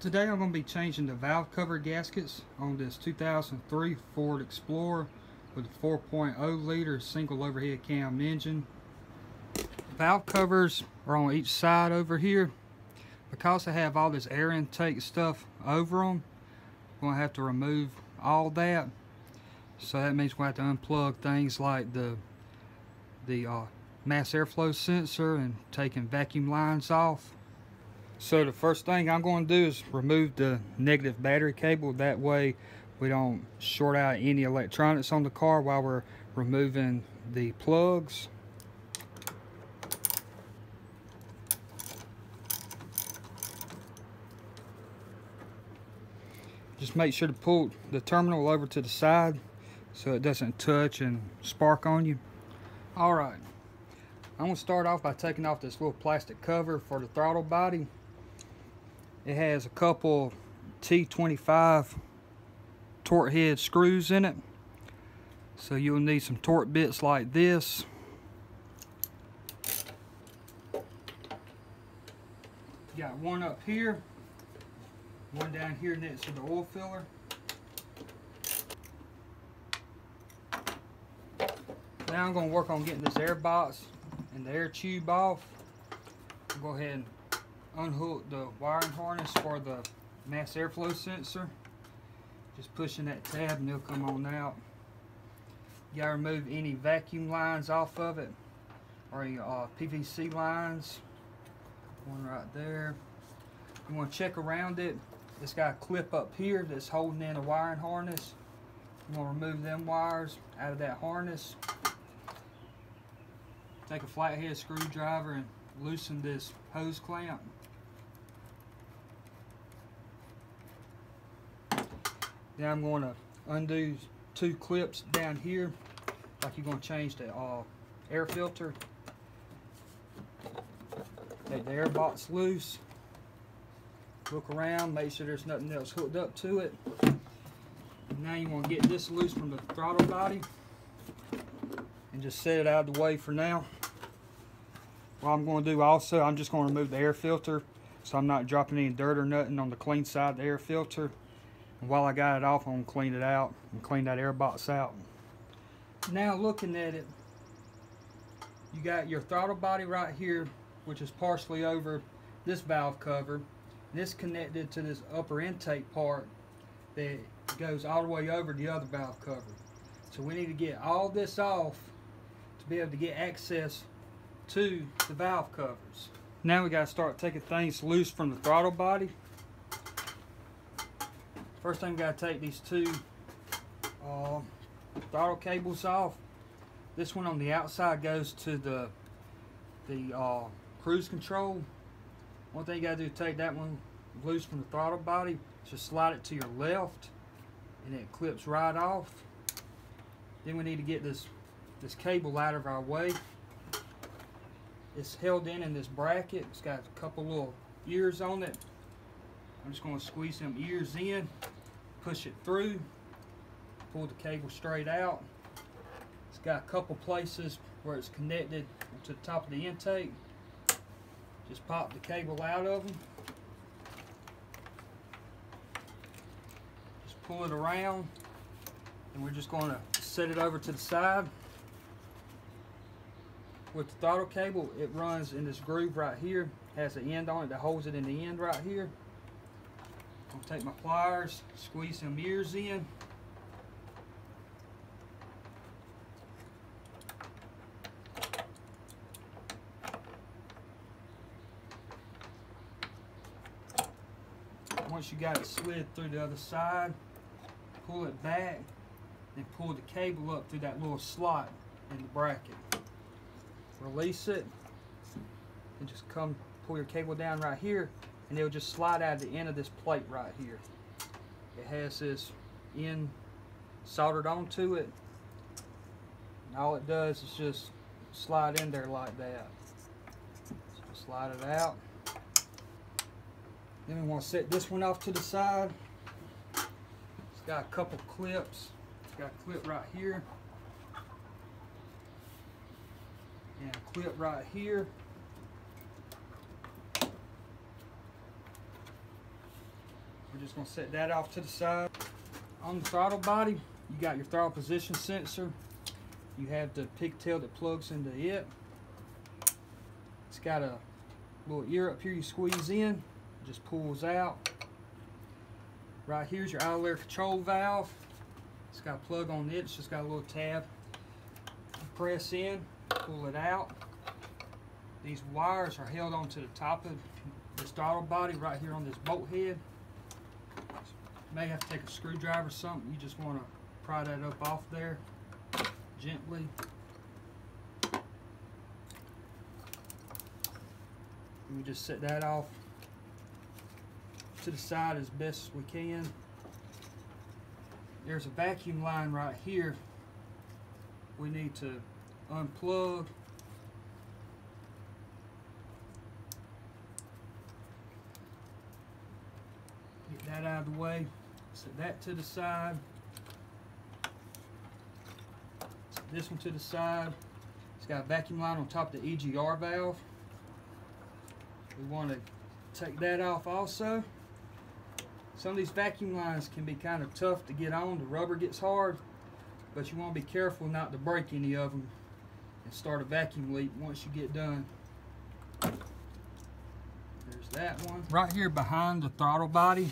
Today I'm going to be changing the valve cover gaskets on this 2003 Ford Explorer with a 4.0 liter single overhead cam engine. Valve covers are on each side over here. Because I have all this air intake stuff over them, I'm going to have to remove all that. So that means we have to unplug things like the the uh, mass airflow sensor and taking vacuum lines off. So the first thing I'm going to do is remove the negative battery cable. That way we don't short out any electronics on the car while we're removing the plugs. Just make sure to pull the terminal over to the side so it doesn't touch and spark on you. All right, I'm gonna start off by taking off this little plastic cover for the throttle body. It has a couple T25 Torx head screws in it. So you'll need some Torx bits like this. Got one up here, one down here next to the oil filler. Now I'm going to work on getting this air box and the air tube off. I'll go ahead and unhook the wiring harness for the mass airflow sensor. Just pushing that tab and they'll come on out. You gotta remove any vacuum lines off of it or any uh, PVC lines. One right there. You want to check around it. It's got a clip up here that's holding in a wiring harness. You want to remove them wires out of that harness. Take a flathead screwdriver and loosen this hose clamp. Then I'm going to undo two clips down here like you're going to change the uh, air filter. Take the air box loose. Look around, make sure there's nothing else hooked up to it. Now you want to get this loose from the throttle body and just set it out of the way for now. What I'm going to do also, I'm just going to remove the air filter so I'm not dropping any dirt or nothing on the clean side of the air filter. And while I got it off, I'm going to clean it out and clean that air box out. Now looking at it, you got your throttle body right here, which is partially over this valve cover. This connected to this upper intake part that goes all the way over the other valve cover. So we need to get all this off to be able to get access to the valve covers. Now we got to start taking things loose from the throttle body. First thing got to take these two uh, throttle cables off. This one on the outside goes to the the uh, cruise control. One thing you got to do is take that one loose from the throttle body. Just slide it to your left and it clips right off. Then we need to get this this cable out of our way. It's held in in this bracket. It's got a couple little ears on it. I'm just going to squeeze them ears in, push it through, pull the cable straight out. It's got a couple places where it's connected to the top of the intake. Just pop the cable out of them. Just pull it around and we're just going to set it over to the side with the throttle cable, it runs in this groove right here. Has an end on it that holds it in the end right here. I'll take my pliers, squeeze some ears in. Once you got it slid through the other side, pull it back and pull the cable up through that little slot in the bracket release it and just come pull your cable down right here and it'll just slide out the end of this plate right here. It has this end soldered onto it and all it does is just slide in there like that. So slide it out. Then we want to set this one off to the side. It's got a couple clips. It's got a clip right here. and a clip right here. We're just gonna set that off to the side. On the throttle body, you got your throttle position sensor. You have the pigtail that plugs into it. It's got a little ear up here you squeeze in, just pulls out. Right here's your idle air control valve. It's got a plug on it, it's just got a little tab. You press in, pull it out. These wires are held onto the top of this throttle body right here on this bolt head. May have to take a screwdriver or something. You just want to pry that up off there gently. We just set that off to the side as best we can. There's a vacuum line right here. We need to unplug Get that out of the way. Set that to the side. Set this one to the side. It's got a vacuum line on top of the EGR valve. We want to take that off also. Some of these vacuum lines can be kind of tough to get on. The rubber gets hard, but you want to be careful not to break any of them and start a vacuum leak once you get done. There's that one. Right here behind the throttle body,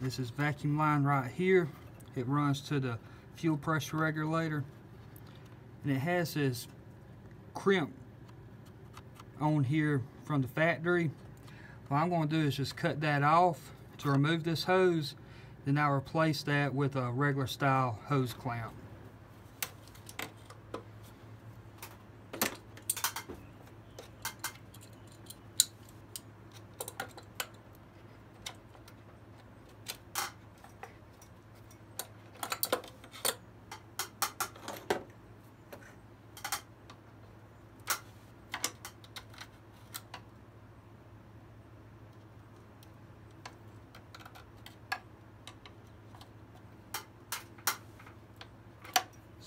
this is vacuum line right here. It runs to the fuel pressure regulator. And it has this crimp on here from the factory. What I'm going to do is just cut that off to remove this hose. Then I'll replace that with a regular style hose clamp.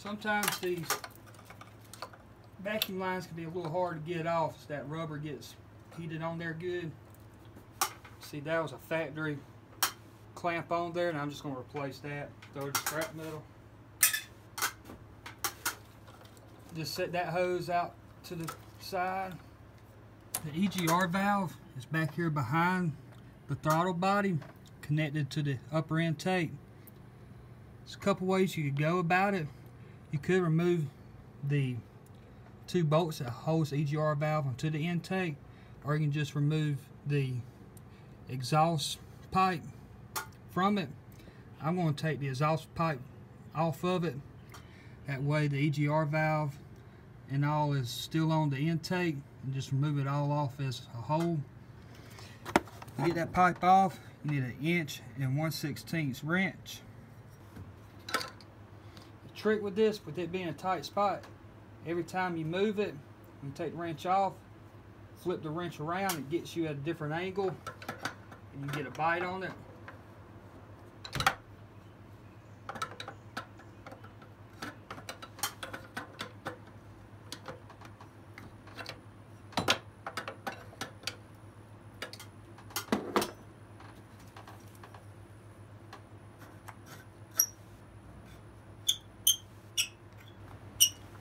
Sometimes these vacuum lines can be a little hard to get off as that rubber gets heated on there good. See, that was a factory clamp on there, and I'm just going to replace that. Throw the scrap metal. Just set that hose out to the side. The EGR valve is back here behind the throttle body, connected to the upper intake. There's a couple ways you could go about it. You could remove the two bolts that holds the EGR valve onto the intake or you can just remove the exhaust pipe from it. I'm going to take the exhaust pipe off of it. That way the EGR valve and all is still on the intake and just remove it all off as a whole. Get that pipe off, you need an inch and 1 16th wrench trick with this, with it being a tight spot, every time you move it, you take the wrench off, flip the wrench around, it gets you at a different angle, and you get a bite on it.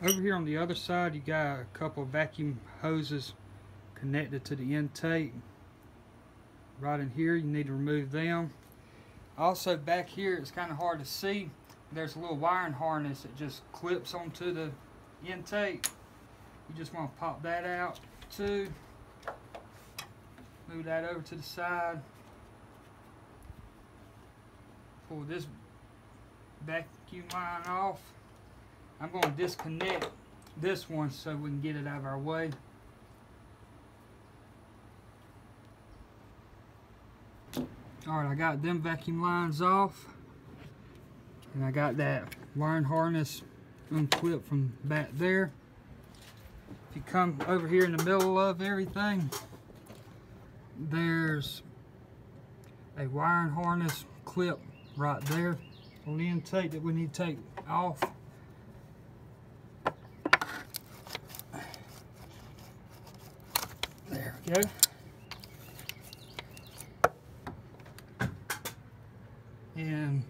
Over here on the other side, you got a couple of vacuum hoses connected to the intake. Right in here, you need to remove them. Also back here, it's kind of hard to see. There's a little wiring harness that just clips onto the intake. You just want to pop that out too. Move that over to the side. Pull this vacuum line off. I'm going to disconnect this one so we can get it out of our way. Alright, I got them vacuum lines off. And I got that wiring harness unclipped from back there. If you come over here in the middle of everything, there's a wiring harness clip right there on the intake that we need to take off. Go. and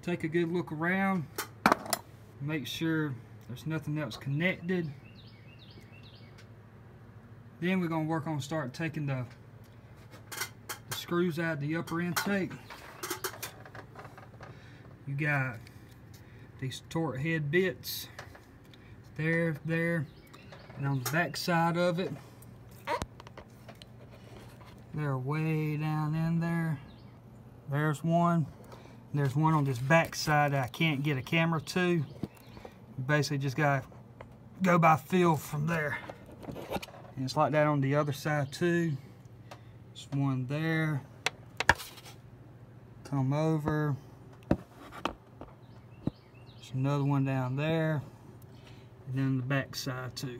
take a good look around. Make sure there's nothing else connected. Then we're going to work on start taking the, the screws out of the upper intake. You got these Torx head bits there there and on the back side of it they're way down in there. There's one. There's one on this back side I can't get a camera to. Basically just gotta go by feel from there. And it's like that on the other side too. There's one there. Come over. There's another one down there. And then the back side too.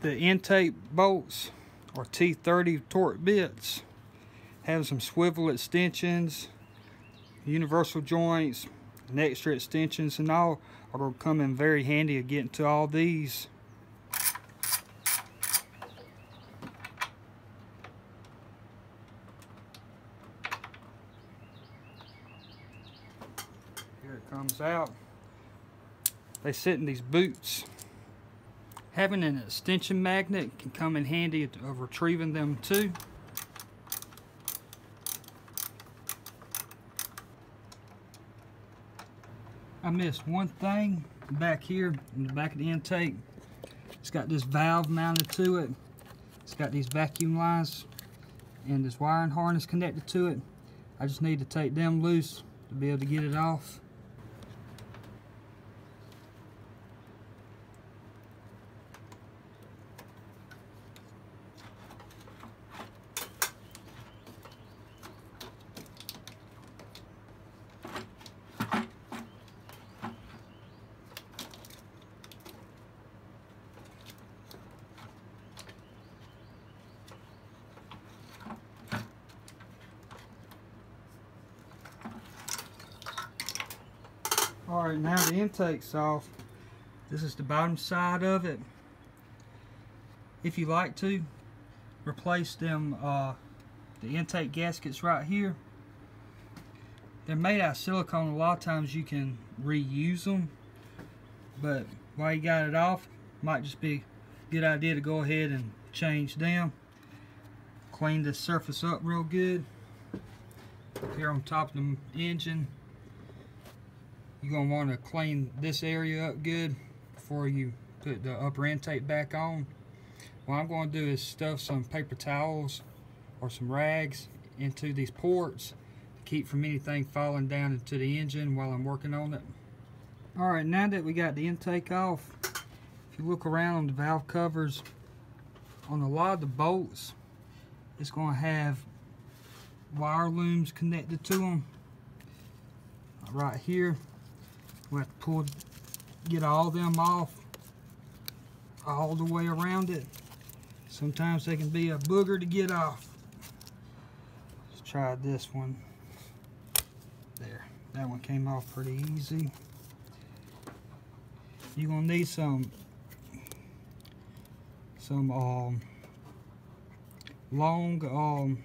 The intake bolts or T30 Torx bits have some swivel extensions, universal joints, and extra extensions and all are come in very handy of getting to all these. Here it comes out they sit in these boots. Having an extension magnet can come in handy of uh, retrieving them too. I missed one thing back here in the back of the intake. It's got this valve mounted to it. It's got these vacuum lines and this wiring harness connected to it. I just need to take them loose to be able to get it off. All right, now the intake's off. This is the bottom side of it. If you like to, replace them, uh, the intake gaskets right here. They're made out of silicone. A lot of times you can reuse them. But while you got it off, might just be a good idea to go ahead and change them. Clean the surface up real good. Here on top of the engine you're going to want to clean this area up good before you put the upper intake back on. What I'm going to do is stuff some paper towels or some rags into these ports to keep from anything falling down into the engine while I'm working on it. Alright, now that we got the intake off, if you look around on the valve covers, on a lot of the bolts, it's going to have wire looms connected to them. Right here, we have to pull, get all them off all the way around it. Sometimes they can be a booger to get off. Let's try this one. There, that one came off pretty easy. You're gonna need some some um, long um,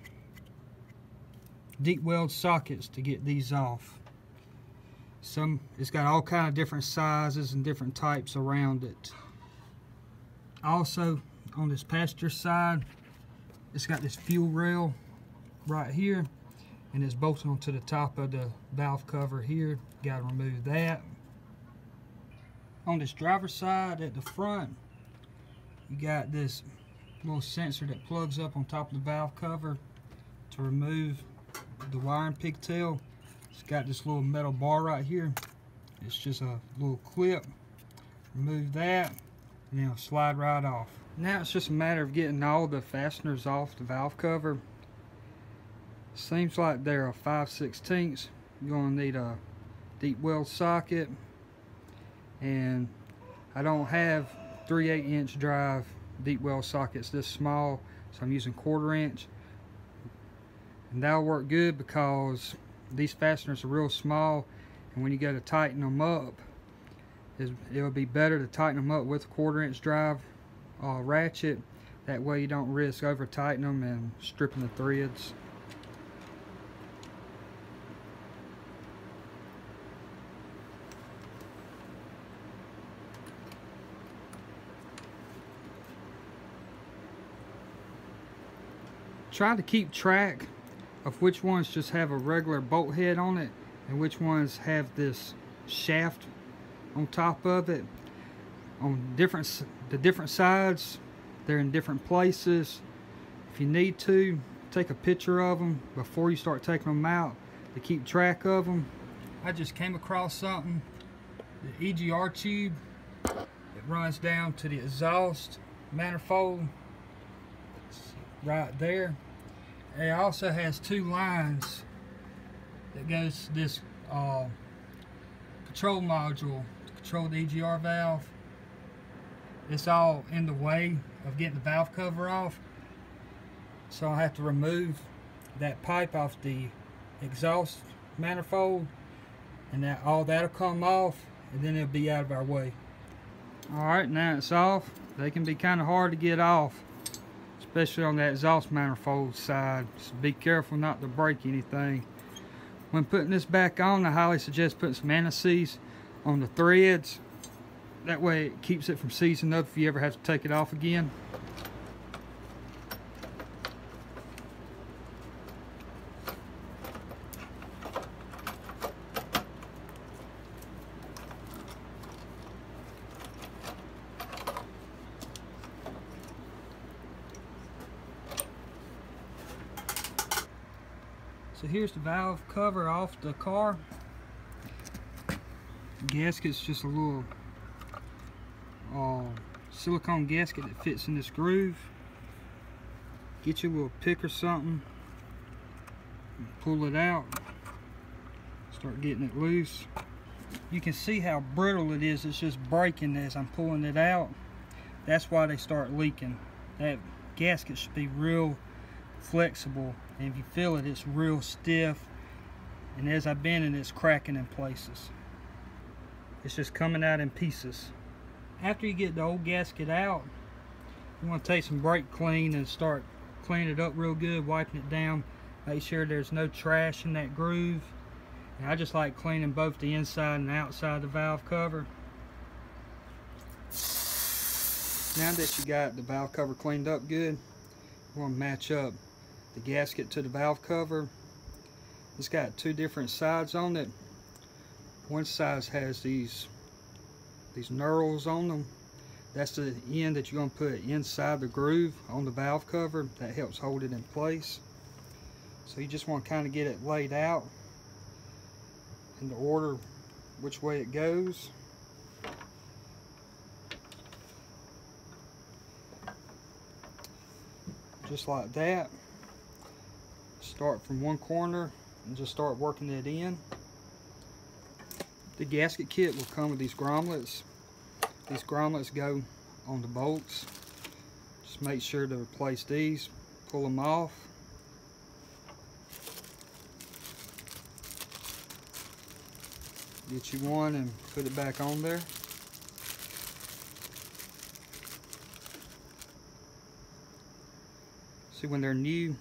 deep well sockets to get these off. Some it's got all kind of different sizes and different types around it. Also on this passenger side, it's got this fuel rail right here and it's bolted onto the top of the valve cover here. Got to remove that. On this driver side at the front, you got this little sensor that plugs up on top of the valve cover to remove the wiring pigtail it's got this little metal bar right here. It's just a little clip. Remove that, and it'll slide right off. Now it's just a matter of getting all the fasteners off the valve cover. Seems like they're a 5 16 You're going to need a deep well socket. And I don't have 3 8 inch drive deep well sockets this small. So I'm using quarter inch. And that'll work good because these fasteners are real small and when you go to tighten them up it'll be better to tighten them up with a quarter inch drive uh, ratchet. That way you don't risk over tightening them and stripping the threads. Try to keep track of which ones just have a regular bolt head on it and which ones have this shaft on top of it. On different the different sides they're in different places. If you need to take a picture of them before you start taking them out to keep track of them I just came across something the EGR tube. It runs down to the exhaust manifold. Right there it also has two lines that goes to this uh, control module to control the EGR valve. It's all in the way of getting the valve cover off. So I have to remove that pipe off the exhaust manifold and that all that'll come off and then it'll be out of our way. Alright, now it's off. They can be kind of hard to get off especially on that exhaust manifold side. So be careful not to break anything. When putting this back on, I highly suggest putting some anti-seize on the threads. That way it keeps it from seizing up if you ever have to take it off again. Here's the valve cover off the car. Gasket's just a little uh, silicone gasket that fits in this groove. Get you a little pick or something. Pull it out. Start getting it loose. You can see how brittle it is. It's just breaking as I'm pulling it out. That's why they start leaking. That gasket should be real flexible and if you feel it it's real stiff. And as I've been in it's cracking in places. It's just coming out in pieces. After you get the old gasket out you want to take some brake clean and start cleaning it up real good wiping it down make sure there's no trash in that groove. And I just like cleaning both the inside and outside of the valve cover. Now that you got the valve cover cleaned up good you want to match up the gasket to the valve cover. It's got two different sides on it. One side has these these knurls on them. That's the end that you're going to put inside the groove on the valve cover. That helps hold it in place. So you just want to kind of get it laid out in the order which way it goes. Just like that start from one corner and just start working it in. The gasket kit will come with these grommets. These grommets go on the bolts. Just make sure to replace these, pull them off. Get you one and put it back on there. See when they're new,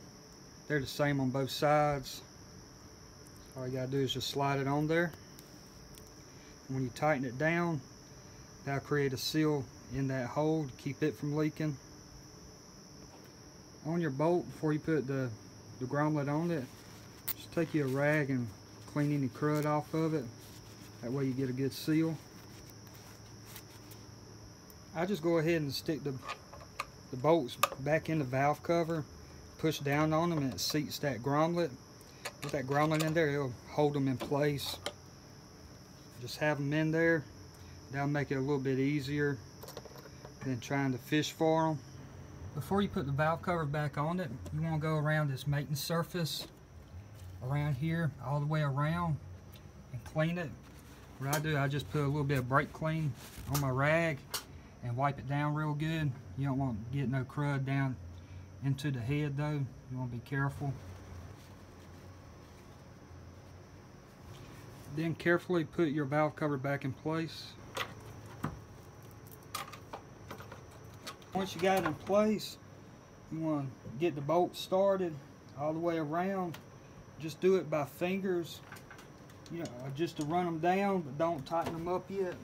they're the same on both sides. All you gotta do is just slide it on there. when you tighten it down, that'll create a seal in that hole to keep it from leaking. On your bolt, before you put the, the grommet on it, just take you a rag and clean any crud off of it. That way you get a good seal. I just go ahead and stick the, the bolts back in the valve cover push down on them and it seats that grommet. With that grommet in there, it'll hold them in place. Just have them in there. That'll make it a little bit easier than trying to fish for them. Before you put the valve cover back on it, you want to go around this maintenance surface around here, all the way around, and clean it. What I do, I just put a little bit of brake clean on my rag and wipe it down real good. You don't want to get no crud down into the head though. You want to be careful. Then carefully put your valve cover back in place. Once you got it in place, you want to get the bolt started all the way around. Just do it by fingers, you know, uh, just to run them down, but don't tighten them up yet.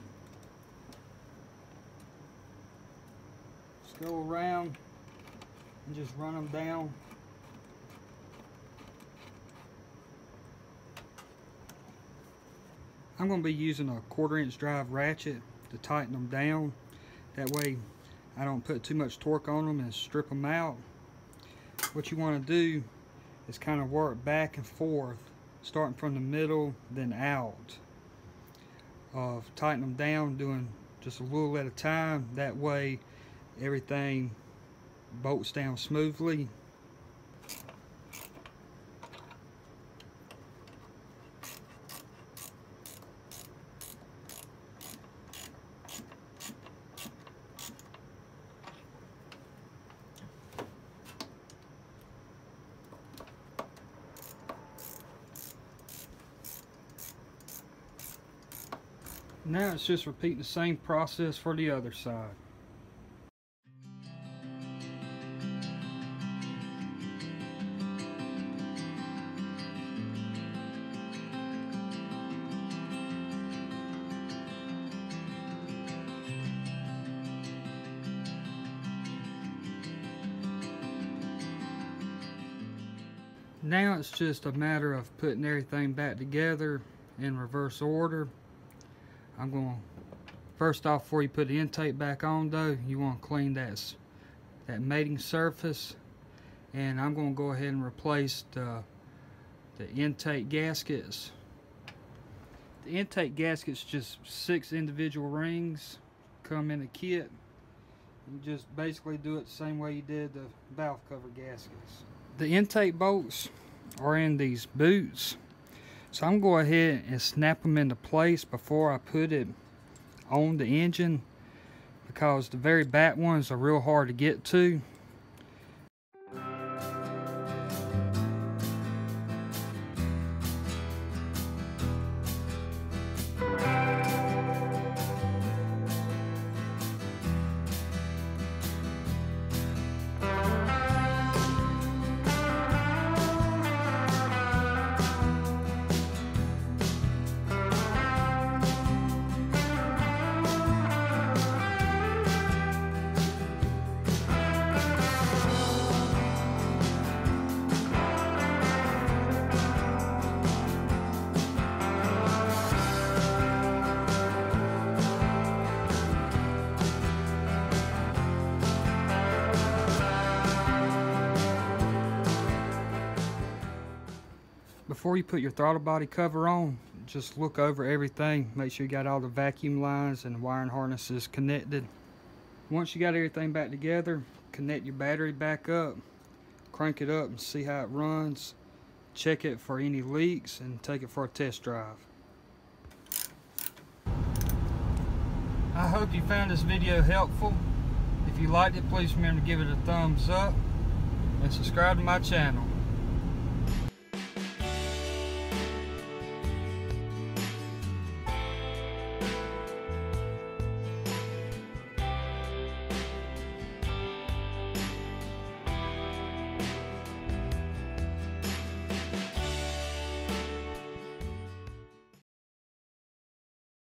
Just go around and just run them down. I'm going to be using a quarter inch drive ratchet to tighten them down. That way I don't put too much torque on them and strip them out. What you want to do is kind of work back and forth, starting from the middle, then out. Of tightening them down, doing just a little at a time. That way everything bolts down smoothly Now it's just repeating the same process for the other side. It's just a matter of putting everything back together in reverse order. I'm going to, first off, before you put the intake back on though, you want to clean that, that mating surface. And I'm going to go ahead and replace the, the intake gaskets. The intake gaskets just six individual rings come in a kit. You just basically do it the same way you did the valve cover gaskets. The intake bolts are in these boots so I'm going ahead and snap them into place before I put it on the engine because the very back ones are real hard to get to. Before you put your throttle body cover on, just look over everything. Make sure you got all the vacuum lines and wiring harnesses connected. Once you got everything back together, connect your battery back up, crank it up and see how it runs. Check it for any leaks and take it for a test drive. I hope you found this video helpful. If you liked it, please remember to give it a thumbs up and subscribe to my channel.